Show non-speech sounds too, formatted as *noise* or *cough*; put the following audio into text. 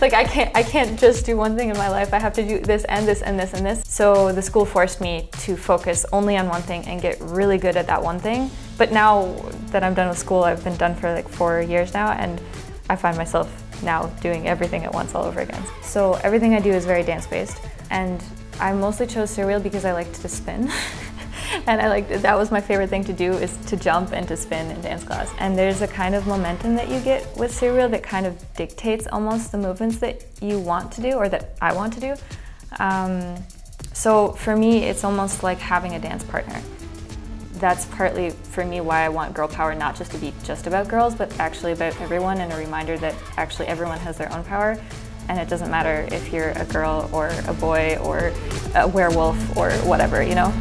like I can't I can't just do one thing in my life. I have to do this and this and this and this. So the school forced me to focus only on one thing and get really good at that one thing. But now that I'm done with school, I've been done for like four years now, and I find myself now doing everything at once all over again. So everything I do is very dance based, and I mostly chose Cyr wheel because I liked to spin. *laughs* *laughs* and I like that was my favorite thing to do is to jump and to spin in dance class. And there's a kind of momentum that you get with Cyr wheel that kind of dictates almost the movements that you want to do or that I want to do. Um, so for me, it's almost like having a dance partner. That's partly for me why I want girl power not just to be just about girls, but actually about everyone and a reminder that actually everyone has their own power and it doesn't matter if you're a girl or a boy or a werewolf or whatever, you know?